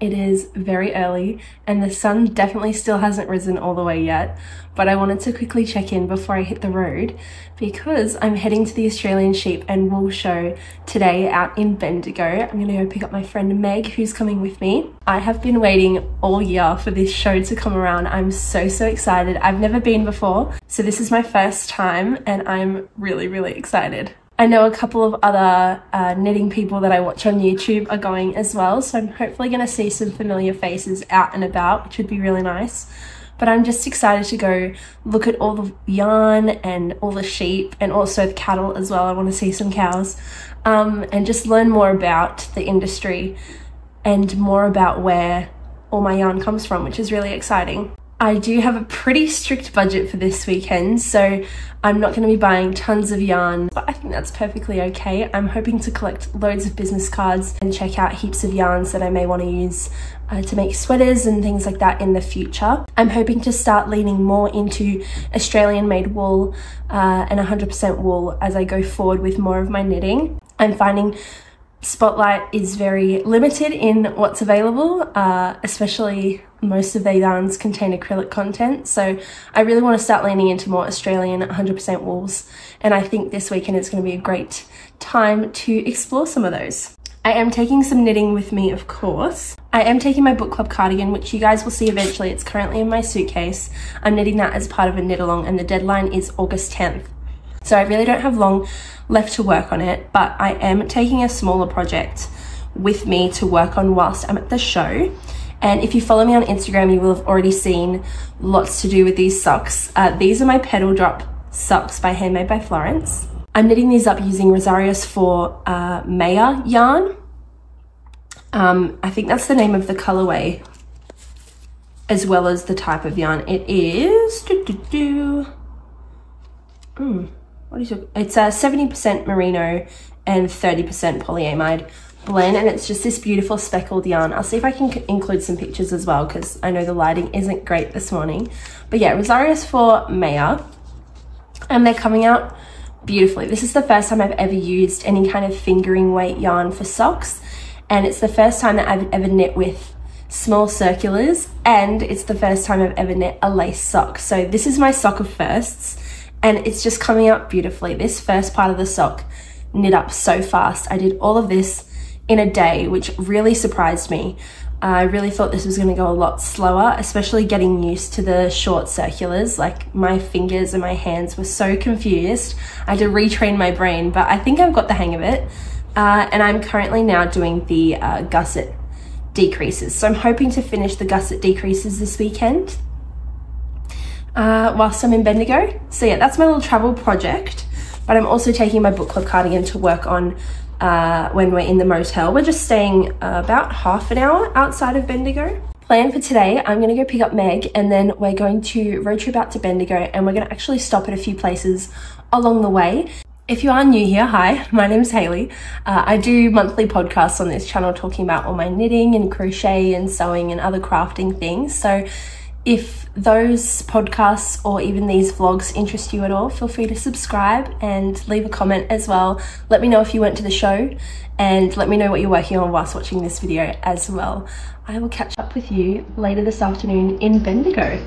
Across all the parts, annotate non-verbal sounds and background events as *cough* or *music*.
It is very early and the sun definitely still hasn't risen all the way yet, but I wanted to quickly check in before I hit the road because I'm heading to the Australian Sheep and Wool Show today out in Bendigo. I'm gonna go pick up my friend Meg who's coming with me. I have been waiting all year for this show to come around. I'm so, so excited. I've never been before, so this is my first time and I'm really, really excited. I know a couple of other uh, knitting people that I watch on YouTube are going as well, so I'm hopefully going to see some familiar faces out and about, which would be really nice. But I'm just excited to go look at all the yarn and all the sheep and also the cattle as well. I want to see some cows um, and just learn more about the industry and more about where all my yarn comes from, which is really exciting. I do have a pretty strict budget for this weekend, so I'm not going to be buying tons of yarn, but I think that's perfectly okay. I'm hoping to collect loads of business cards and check out heaps of yarns that I may want to use uh, to make sweaters and things like that in the future. I'm hoping to start leaning more into Australian made wool uh, and 100% wool as I go forward with more of my knitting. I'm finding Spotlight is very limited in what's available, uh, especially most of their yarns contain acrylic content. So I really want to start leaning into more Australian 100% wools. And I think this weekend is going to be a great time to explore some of those. I am taking some knitting with me, of course. I am taking my book club cardigan, which you guys will see eventually. It's currently in my suitcase. I'm knitting that as part of a knit along and the deadline is August 10th. So I really don't have long left to work on it, but I am taking a smaller project with me to work on whilst I'm at the show. And if you follow me on Instagram, you will have already seen lots to do with these socks. Uh, these are my Petal Drop socks by Handmade by Florence. I'm knitting these up using Rosarios 4 uh, Maya yarn. Um, I think that's the name of the colorway as well as the type of yarn. It is... Doo. Mm what is it? It's a 70% merino and 30% polyamide blend and it's just this beautiful speckled yarn. I'll see if I can include some pictures as well because I know the lighting isn't great this morning. But yeah, Rosarios for Maya and they're coming out beautifully. This is the first time I've ever used any kind of fingering weight yarn for socks and it's the first time that I've ever knit with small circulars and it's the first time I've ever knit a lace sock. So this is my sock of firsts and it's just coming out beautifully. This first part of the sock knit up so fast. I did all of this in a day, which really surprised me. I really thought this was going to go a lot slower, especially getting used to the short circulars. Like my fingers and my hands were so confused. I had to retrain my brain, but I think I've got the hang of it. Uh, and I'm currently now doing the uh, gusset decreases. So I'm hoping to finish the gusset decreases this weekend uh, whilst I'm in Bendigo. So yeah, that's my little travel project. But I'm also taking my book club cardigan to work on uh, when we're in the motel. We're just staying uh, about half an hour outside of Bendigo. Plan for today, I'm gonna go pick up Meg and then we're going to road trip out to Bendigo and we're gonna actually stop at a few places along the way. If you are new here, hi, *laughs* my name's Hayley. Uh, I do monthly podcasts on this channel talking about all my knitting and crochet and sewing and other crafting things. So if those podcasts or even these vlogs interest you at all, feel free to subscribe and leave a comment as well. Let me know if you went to the show and let me know what you're working on whilst watching this video as well. I will catch up with you later this afternoon in Bendigo.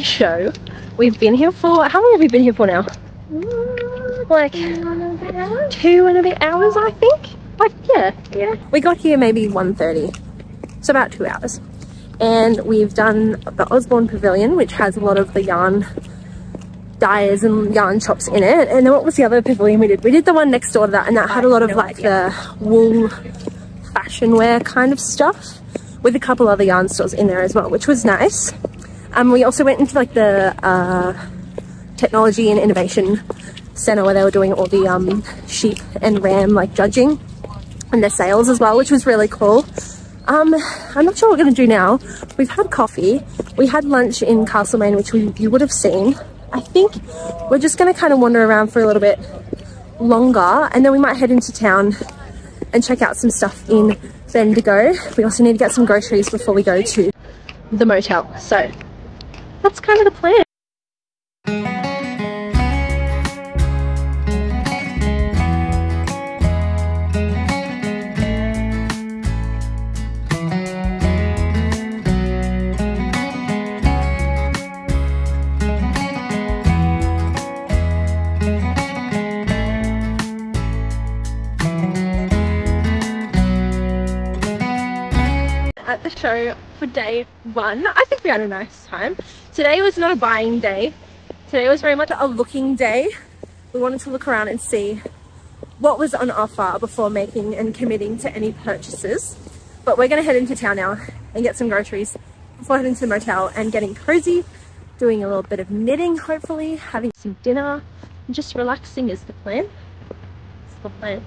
Show. We've been here for, how long have we been here for now? Like two and a bit hours, I think. Like, yeah. Yeah. We got here maybe 1.30. So about two hours. And we've done the Osborne Pavilion, which has a lot of the yarn dyers and yarn shops in it. And then what was the other pavilion we did? We did the one next door to that and that had a lot of like the wool fashion wear kind of stuff with a couple other yarn stores in there as well, which was nice. Um, we also went into like the uh, technology and innovation center where they were doing all the um, sheep and ram like judging and their sales as well, which was really cool. Um, I'm not sure what we're going to do now. We've had coffee. We had lunch in Castlemaine, which we, you would have seen. I think we're just going to kind of wander around for a little bit longer and then we might head into town and check out some stuff in Bendigo. We also need to get some groceries before we go to the motel. So that's kind of the plan. One. I think we had a nice time. Today was not a buying day. Today was very much a looking day. We wanted to look around and see what was on offer before making and committing to any purchases. But we're gonna head into town now and get some groceries before heading to the motel and getting cozy, doing a little bit of knitting hopefully, having some dinner, and just relaxing is the plan. It's the plan.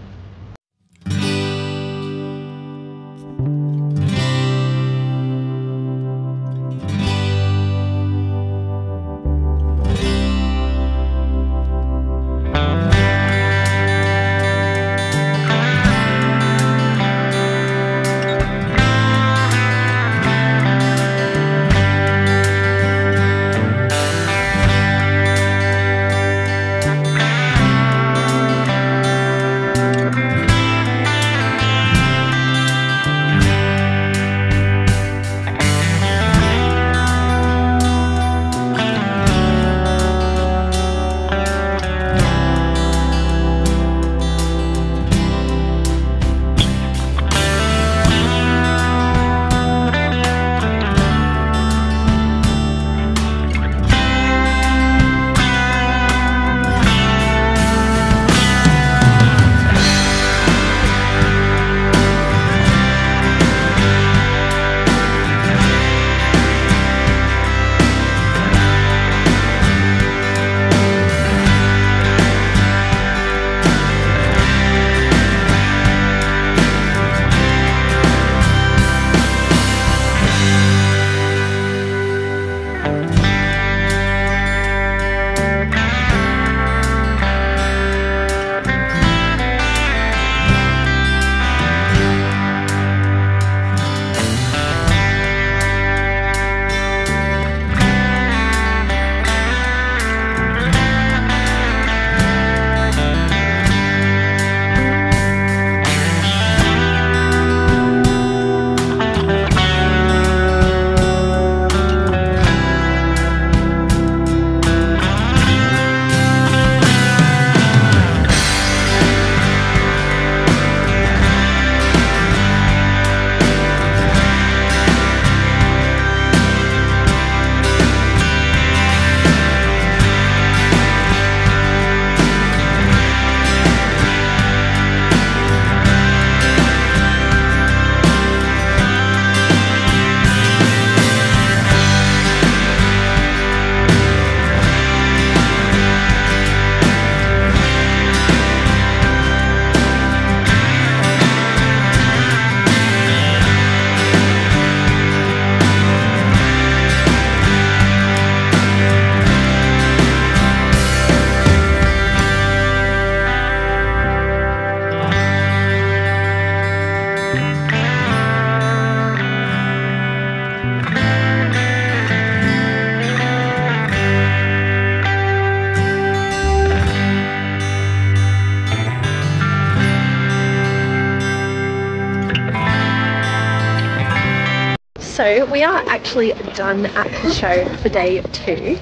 We are actually done at the show for day two.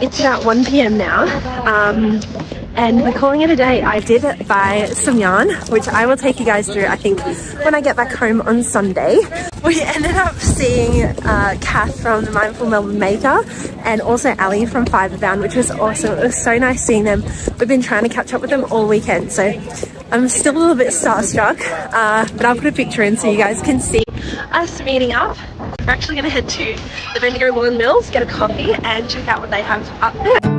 It's about 1 p.m. now. Um, and we're calling it a day. I did buy some yarn, which I will take you guys through, I think, when I get back home on Sunday. We ended up seeing uh, Kath from the Mindful Melbourne Maker and also Ali from Fiberbound, which was awesome. It was so nice seeing them. We've been trying to catch up with them all weekend, so I'm still a little bit starstruck, uh, but I'll put a picture in so you guys can see us meeting up. We're actually going to head to the Bendigo Woollen Mills, get a coffee and check out what they have up there.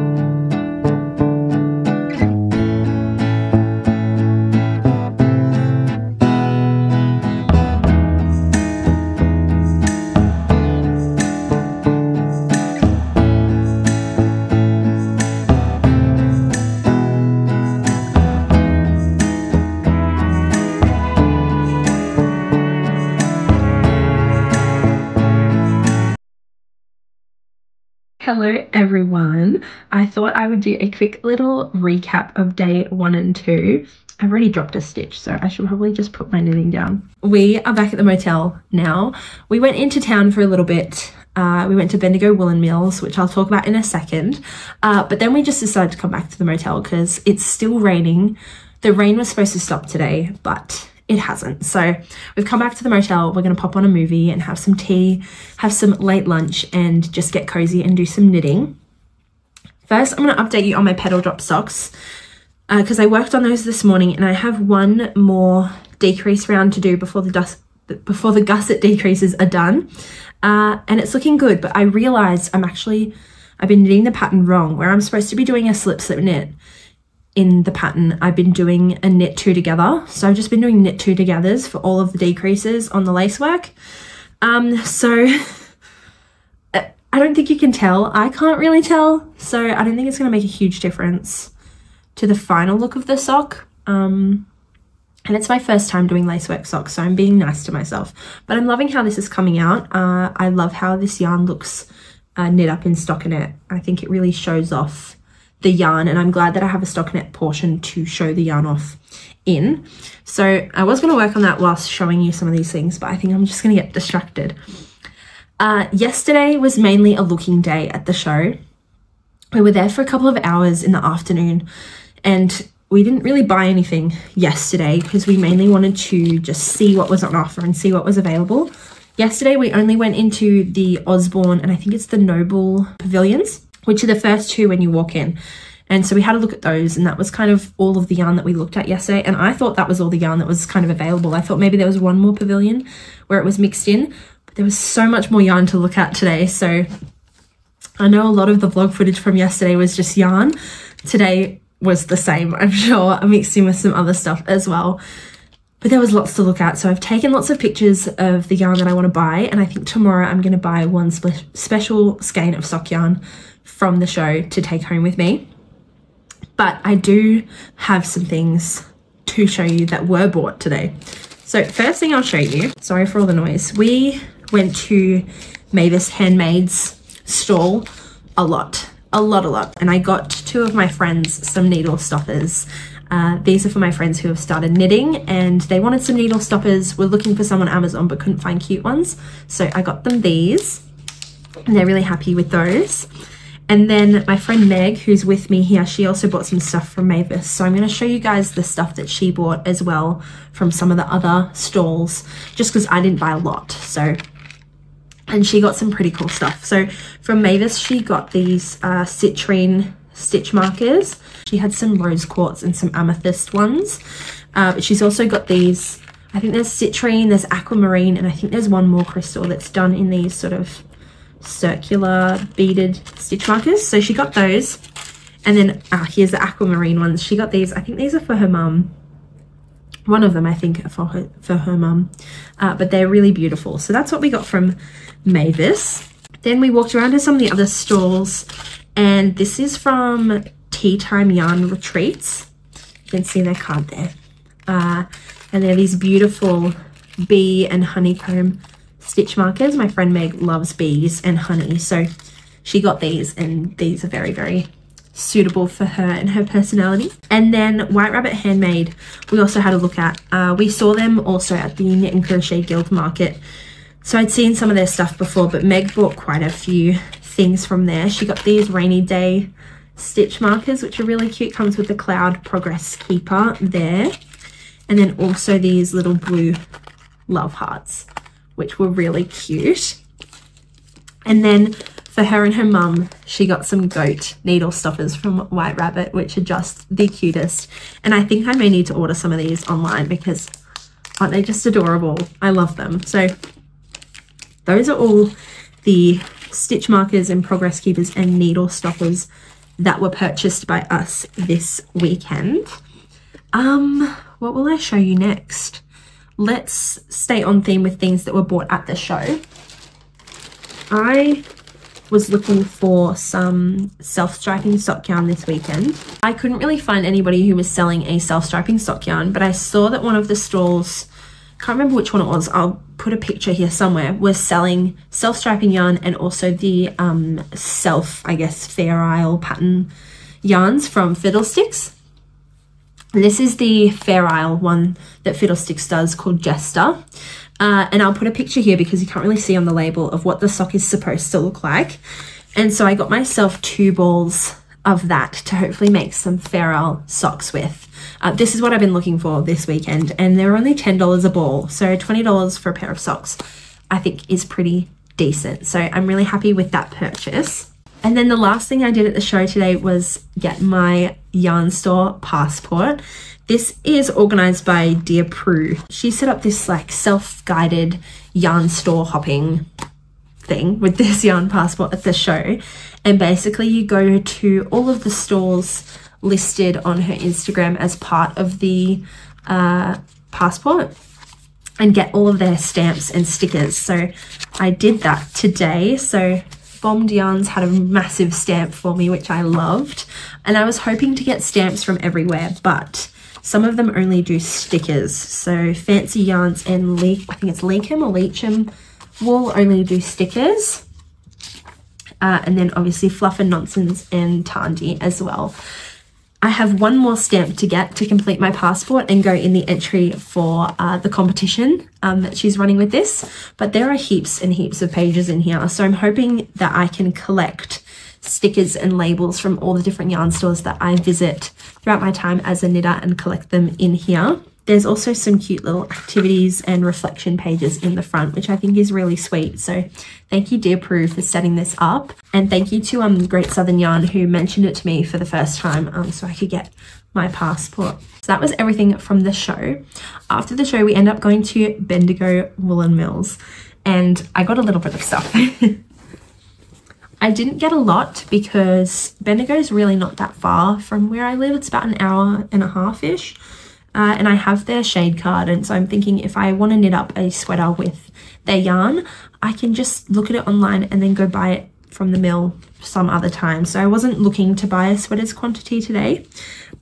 Hello everyone. I thought I would do a quick little recap of day one and two. I've already dropped a stitch, so I should probably just put my knitting down. We are back at the motel now. We went into town for a little bit. Uh, we went to Bendigo Woollen Mills, which I'll talk about in a second. Uh, but then we just decided to come back to the motel because it's still raining. The rain was supposed to stop today, but it hasn't. So we've come back to the motel. We're going to pop on a movie and have some tea, have some late lunch and just get cozy and do some knitting. First, I'm going to update you on my Petal Drop socks because uh, I worked on those this morning and I have one more decrease round to do before the dust before the gusset decreases are done. Uh, and it's looking good, but I realized I'm actually, I've been knitting the pattern wrong where I'm supposed to be doing a slip slip knit in the pattern, I've been doing a knit two together. So I've just been doing knit two togethers for all of the decreases on the lace work. Um, so *laughs* I don't think you can tell. I can't really tell. So I don't think it's going to make a huge difference to the final look of the sock. Um, and it's my first time doing lacework socks, so I'm being nice to myself. But I'm loving how this is coming out. Uh, I love how this yarn looks uh, knit up in stockinette. I think it really shows off the yarn and I'm glad that I have a stockinette portion to show the yarn off in. So I was going to work on that whilst showing you some of these things, but I think I'm just going to get distracted. Uh, yesterday was mainly a looking day at the show. We were there for a couple of hours in the afternoon and we didn't really buy anything yesterday because we mainly wanted to just see what was on offer and see what was available. Yesterday we only went into the Osborne and I think it's the Noble pavilions which are the first two when you walk in. And so we had a look at those and that was kind of all of the yarn that we looked at yesterday. And I thought that was all the yarn that was kind of available. I thought maybe there was one more pavilion where it was mixed in, but there was so much more yarn to look at today. So I know a lot of the vlog footage from yesterday was just yarn. Today was the same, I'm sure. *laughs* I'm mixing with some other stuff as well. But there was lots to look at. So I've taken lots of pictures of the yarn that I want to buy. And I think tomorrow I'm going to buy one spe special skein of sock yarn from the show to take home with me. But I do have some things to show you that were bought today. So first thing I'll show you, sorry for all the noise, we went to Mavis Handmade's stall a lot, a lot, a lot. And I got two of my friends some needle stoppers. Uh, these are for my friends who have started knitting and they wanted some needle stoppers. We're looking for some on Amazon but couldn't find cute ones. So I got them these and they're really happy with those. And then my friend Meg, who's with me here, she also bought some stuff from Mavis. So I'm going to show you guys the stuff that she bought as well from some of the other stalls, just because I didn't buy a lot. So, and she got some pretty cool stuff. So from Mavis, she got these uh, citrine stitch markers. She had some rose quartz and some amethyst ones. Uh, but she's also got these, I think there's citrine, there's aquamarine, and I think there's one more crystal that's done in these sort of circular beaded stitch markers. So she got those. And then ah, here's the aquamarine ones. She got these. I think these are for her mum. One of them, I think, for her, for her mum. Uh, but they're really beautiful. So that's what we got from Mavis. Then we walked around to some of the other stalls. And this is from Tea Time Yarn Retreats. You can see their card there. Uh, and they're these beautiful bee and honeycomb stitch markers. My friend Meg loves bees and honey, so she got these and these are very, very suitable for her and her personality. And then White Rabbit Handmade, we also had a look at. Uh, we saw them also at the Knit and Crochet Guild Market So I'd seen some of their stuff before, but Meg bought quite a few things from there. She got these rainy day stitch markers, which are really cute. Comes with the Cloud Progress Keeper there. And then also these little blue love hearts, which were really cute. And then for her and her mum, she got some goat needle stoppers from White Rabbit, which are just the cutest. And I think I may need to order some of these online because aren't they just adorable? I love them. So those are all the stitch markers and progress keepers and needle stoppers that were purchased by us this weekend. Um, what will I show you next? Let's stay on theme with things that were bought at the show. I was looking for some self-striping sock yarn this weekend. I couldn't really find anybody who was selling a self-striping sock yarn, but I saw that one of the stalls, can't remember which one it was, I'll put a picture here somewhere, was selling self-striping yarn and also the um, self, I guess, Fair Isle pattern yarns from Fiddlesticks. This is the Fair Isle one that Fiddlesticks does called Jester. Uh, and I'll put a picture here because you can't really see on the label of what the sock is supposed to look like. And so I got myself two balls of that to hopefully make some Fair Isle socks with. Uh, this is what I've been looking for this weekend and they're only $10 a ball. So $20 for a pair of socks I think is pretty decent. So I'm really happy with that purchase. And then the last thing I did at the show today was get my yarn store passport. This is organized by Dear Prue. She set up this like self-guided yarn store hopping thing with *laughs* this yarn passport at the show. And basically you go to all of the stores listed on her Instagram as part of the uh, passport and get all of their stamps and stickers. So I did that today. So Bombed Yarns had a massive stamp for me, which I loved. And I was hoping to get stamps from everywhere, but some of them only do stickers. So Fancy Yarns and Le I think it's Leekham or Leecham will only do stickers. Uh, and then obviously Fluff and Nonsense and Tandy as well. I have one more stamp to get to complete my passport and go in the entry for uh, the competition um, that she's running with this. But there are heaps and heaps of pages in here. So I'm hoping that I can collect stickers and labels from all the different yarn stores that I visit throughout my time as a knitter and collect them in here. There's also some cute little activities and reflection pages in the front, which I think is really sweet. So thank you, Dear Prue, for setting this up. And thank you to um, Great Southern Yarn who mentioned it to me for the first time um, so I could get my passport. So that was everything from the show. After the show, we end up going to Bendigo Woollen Mills and I got a little bit of stuff. *laughs* I didn't get a lot because Bendigo is really not that far from where I live. It's about an hour and a half-ish. Uh, and I have their shade card and so I'm thinking if I want to knit up a sweater with their yarn I can just look at it online and then go buy it from the mill some other time so I wasn't looking to buy a sweaters quantity today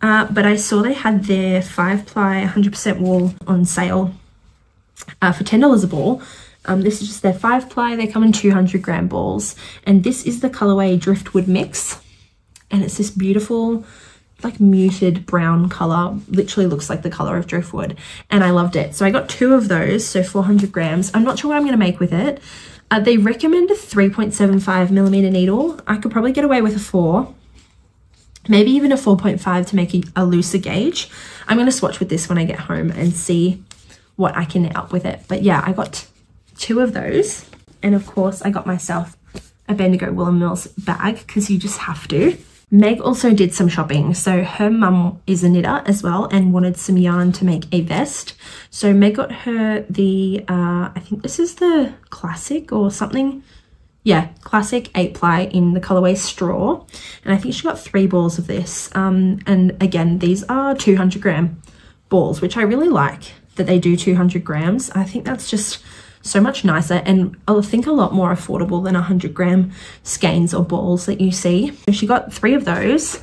uh, but I saw they had their 5 ply 100% wool on sale uh, for $10 a ball um, this is just their five ply. They come in 200 gram balls. And this is the colorway Driftwood Mix. And it's this beautiful, like muted brown color. Literally looks like the color of driftwood. And I loved it. So I got two of those, so 400 grams. I'm not sure what I'm going to make with it. Uh, they recommend a 3.75 millimeter needle. I could probably get away with a four maybe even a 4.5 to make a, a, looser gauge. I'm going to swatch with this when I get home and see what I can up with it. But yeah, I got two of those. And of course, I got myself a Bendigo Woollen Mills bag because you just have to. Meg also did some shopping. So her mum is a knitter as well and wanted some yarn to make a vest. So Meg got her the, uh, I think this is the classic or something. Yeah, classic 8 ply in the colorway straw. And I think she got three balls of this. Um, and again, these are 200 gram balls, which I really like that they do 200 grams. I think that's just so much nicer and I think a lot more affordable than 100 gram skeins or balls that you see. She got three of those.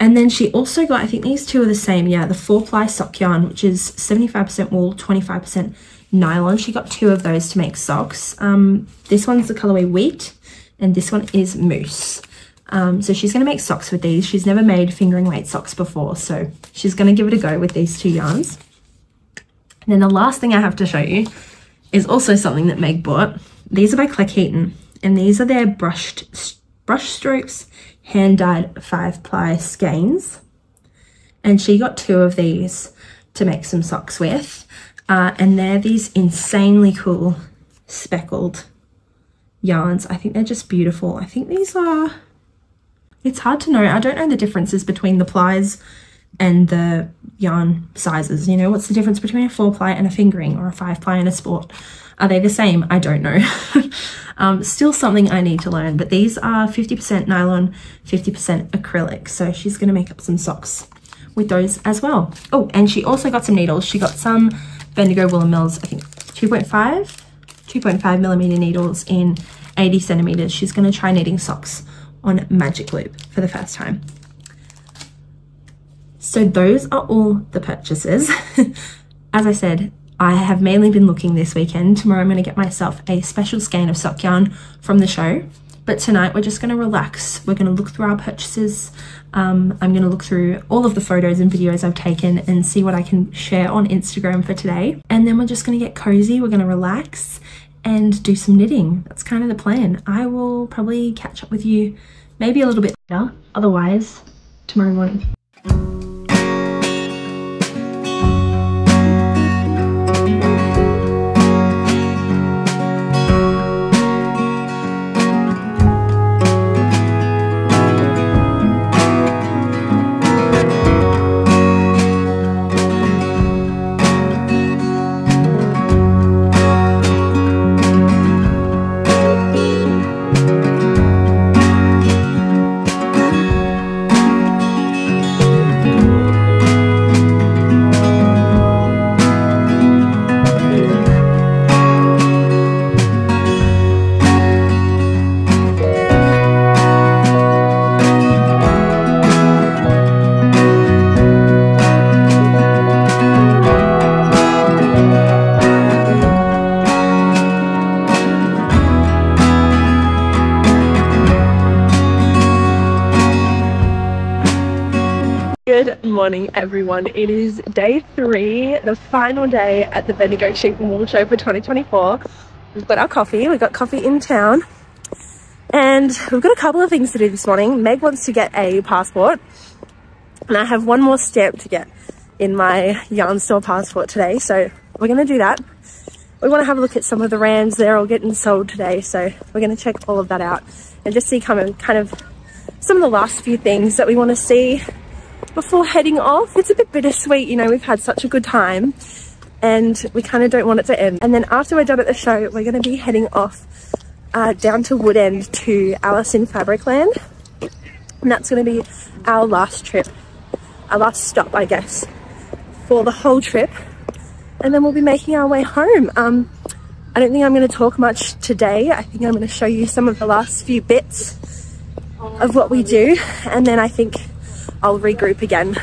And then she also got, I think these two are the same, yeah, the four ply sock yarn, which is 75% wool, 25% nylon. She got two of those to make socks. Um, this one's the colorway wheat and this one is moose. Um, so she's going to make socks with these. She's never made fingering weight socks before, so she's going to give it a go with these two yarns. And then the last thing I have to show you is also something that Meg bought. These are by Cleckheaton and these are their brushed brush strokes hand dyed five ply skeins. And she got two of these to make some socks with. Uh, and they're these insanely cool speckled yarns. I think they're just beautiful. I think these are, it's hard to know. I don't know the differences between the plies and the yarn sizes. You know, what's the difference between a four ply and a fingering or a five ply and a sport? Are they the same? I don't know. *laughs* um, still something I need to learn, but these are 50% nylon, 50% acrylic. So she's going to make up some socks with those as well. Oh, and she also got some needles. She got some Bendigo Woollen Mills, I think 2.5, 2.5 millimeter needles in 80 centimeters. She's going to try knitting socks on Magic Loop for the first time. So those are all the purchases. *laughs* As I said, I have mainly been looking this weekend. Tomorrow I'm going to get myself a special skein of sock yarn from the show. But tonight we're just going to relax. We're going to look through our purchases. Um, I'm going to look through all of the photos and videos I've taken and see what I can share on Instagram for today. And then we're just going to get cozy. We're going to relax and do some knitting. That's kind of the plan. I will probably catch up with you maybe a little bit later. Otherwise, tomorrow morning. Morning everyone. It is day three, the final day at the Bendigo Sheep and Wool Show for 2024. We've got our coffee, we've got coffee in town and we've got a couple of things to do this morning. Meg wants to get a passport and I have one more stamp to get in my yarn store passport today. So we're going to do that. We want to have a look at some of the rands. They're all getting sold today. So we're going to check all of that out and just see kind of, kind of some of the last few things that we want to see before heading off. It's a bit bittersweet, you know, we've had such a good time and we kind of don't want it to end. And then after we're done at the show, we're going to be heading off uh, down to Woodend to Alice in Fabricland. And that's going to be our last trip, our last stop, I guess, for the whole trip. And then we'll be making our way home. Um, I don't think I'm going to talk much today. I think I'm going to show you some of the last few bits of what we do. And then I think I'll regroup again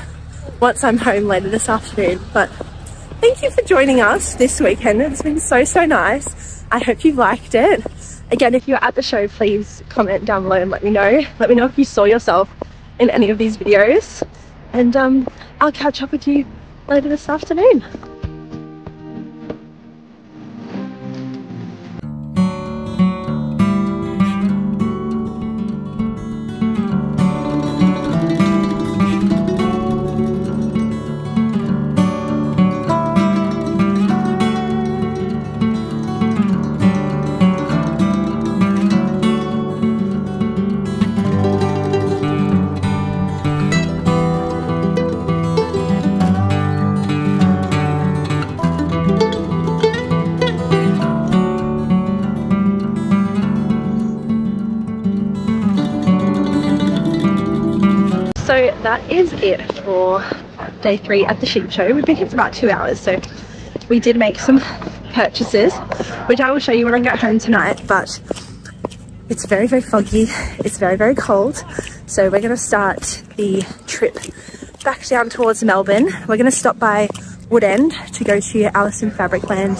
once I'm home later this afternoon. But thank you for joining us this weekend. It's been so, so nice. I hope you've liked it. Again, if you're at the show, please comment down below and let me know. Let me know if you saw yourself in any of these videos. And um, I'll catch up with you later this afternoon. It for day three at the sheep show. We've been here for about two hours, so we did make some purchases, which I will show you when I get home tonight, but it's very, very foggy. It's very, very cold. So we're gonna start the trip back down towards Melbourne. We're gonna stop by Woodend to go to in Fabricland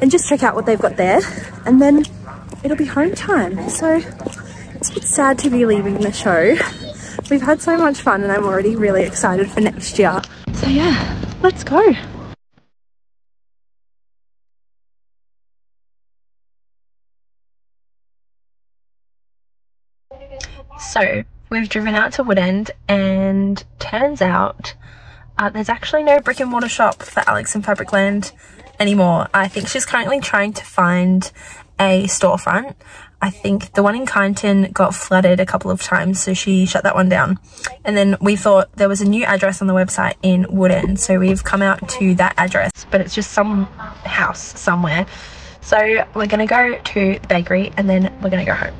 and just check out what they've got there. And then it'll be home time. So it's a bit sad to be leaving the show We've had so much fun and I'm already really excited for next year. So yeah, let's go. So we've driven out to Woodend and turns out uh, there's actually no brick and mortar shop for Alice in Fabricland anymore. I think she's currently trying to find a storefront. I think the one in Kyneton got flooded a couple of times, so she shut that one down. And then we thought there was a new address on the website in Woodend, so we've come out to that address, but it's just some house somewhere. So we're gonna go to the bakery and then we're gonna go home.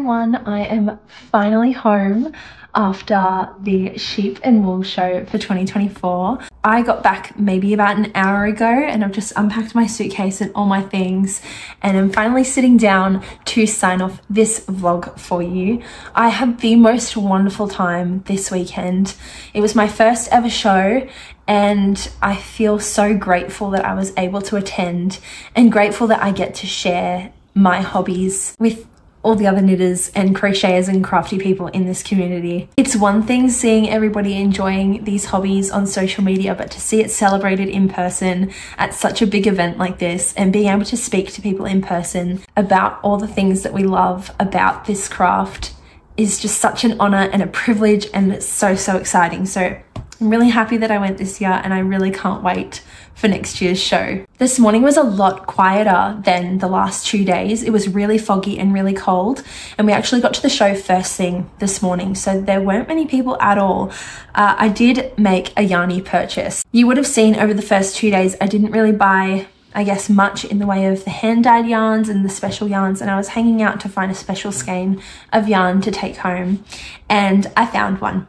Everyone, I am finally home after the sheep and wool show for 2024. I got back maybe about an hour ago and I've just unpacked my suitcase and all my things and I'm finally sitting down to sign off this vlog for you. I had the most wonderful time this weekend. It was my first ever show and I feel so grateful that I was able to attend and grateful that I get to share my hobbies with all the other knitters and crocheters and crafty people in this community. It's one thing seeing everybody enjoying these hobbies on social media, but to see it celebrated in person at such a big event like this and being able to speak to people in person about all the things that we love about this craft is just such an honor and a privilege and it's so, so exciting. So I'm really happy that I went this year and I really can't wait for next year's show. This morning was a lot quieter than the last two days. It was really foggy and really cold and we actually got to the show first thing this morning so there weren't many people at all. Uh, I did make a yarny purchase. You would have seen over the first two days I didn't really buy I guess much in the way of the hand dyed yarns and the special yarns and I was hanging out to find a special skein of yarn to take home and I found one.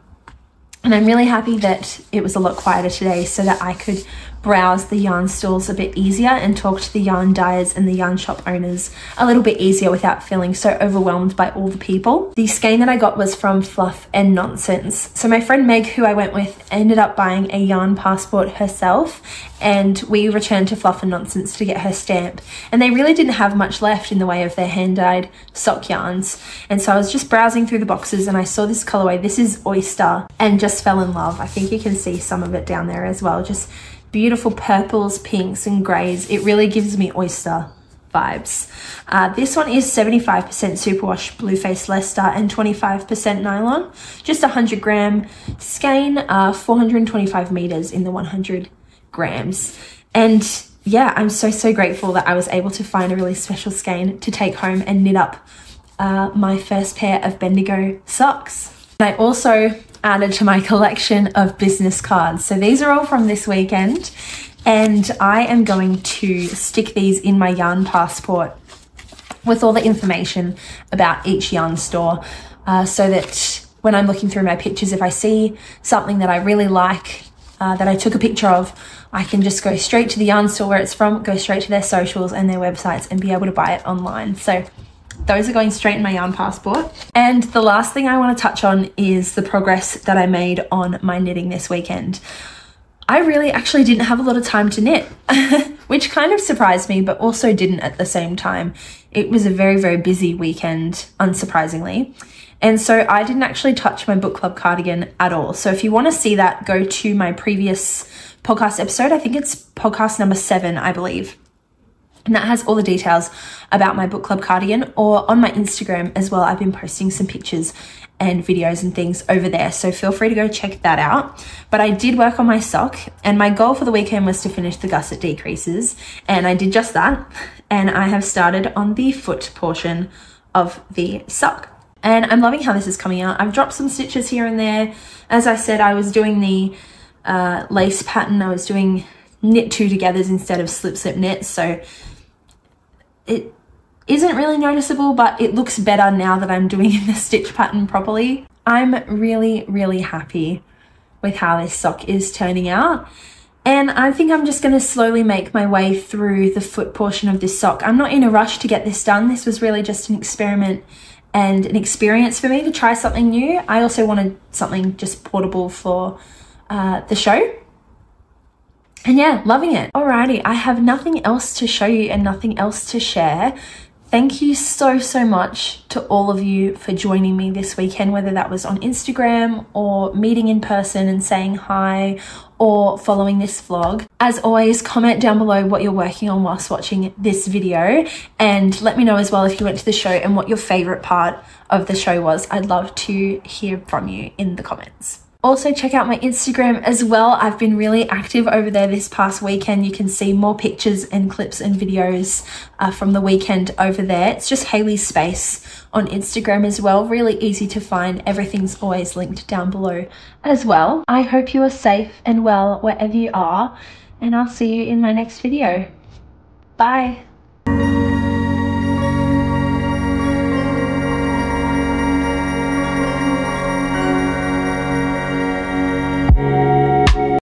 And I'm really happy that it was a lot quieter today so that I could browse the yarn stalls a bit easier and talk to the yarn dyers and the yarn shop owners a little bit easier without feeling so overwhelmed by all the people. The skein that I got was from Fluff and Nonsense. So my friend Meg, who I went with, ended up buying a yarn passport herself and we returned to Fluff and Nonsense to get her stamp. And they really didn't have much left in the way of their hand-dyed sock yarns. And so I was just browsing through the boxes and I saw this colorway. This is Oyster and just fell in love. I think you can see some of it down there as well. Just beautiful purples, pinks and greys. It really gives me oyster vibes. Uh, this one is 75% superwash Blueface Leicester and 25% nylon. Just 100 gram skein, uh, 425 meters in the 100 grams. And yeah, I'm so, so grateful that I was able to find a really special skein to take home and knit up uh, my first pair of Bendigo socks. I also added to my collection of business cards. So these are all from this weekend and I am going to stick these in my yarn passport with all the information about each yarn store uh, so that when I'm looking through my pictures, if I see something that I really like uh, that I took a picture of, I can just go straight to the yarn store where it's from, go straight to their socials and their websites and be able to buy it online. So those are going straight in my yarn passport. And the last thing I want to touch on is the progress that I made on my knitting this weekend. I really actually didn't have a lot of time to knit, *laughs* which kind of surprised me, but also didn't at the same time. It was a very, very busy weekend, unsurprisingly. And so I didn't actually touch my book club cardigan at all. So if you want to see that, go to my previous podcast episode. I think it's podcast number seven, I believe. And that has all the details about my book club cardigan or on my Instagram as well. I've been posting some pictures and videos and things over there. So feel free to go check that out. But I did work on my sock and my goal for the weekend was to finish the gusset decreases. And I did just that. And I have started on the foot portion of the sock. And I'm loving how this is coming out. I've dropped some stitches here and there. As I said, I was doing the uh, lace pattern. I was doing knit two togethers instead of slip slip knit. So it isn't really noticeable, but it looks better now that I'm doing *laughs* the stitch pattern properly. I'm really, really happy with how this sock is turning out. And I think I'm just going to slowly make my way through the foot portion of this sock. I'm not in a rush to get this done. This was really just an experiment and an experience for me to try something new. I also wanted something just portable for uh, the show. And yeah, loving it. Alrighty, I have nothing else to show you and nothing else to share. Thank you so, so much to all of you for joining me this weekend, whether that was on Instagram or meeting in person and saying hi or following this vlog. As always, comment down below what you're working on whilst watching this video and let me know as well if you went to the show and what your favorite part of the show was. I'd love to hear from you in the comments. Also check out my Instagram as well. I've been really active over there this past weekend. You can see more pictures and clips and videos uh, from the weekend over there. It's just Hayley's Space on Instagram as well. Really easy to find. Everything's always linked down below as well. I hope you are safe and well wherever you are and I'll see you in my next video. Bye.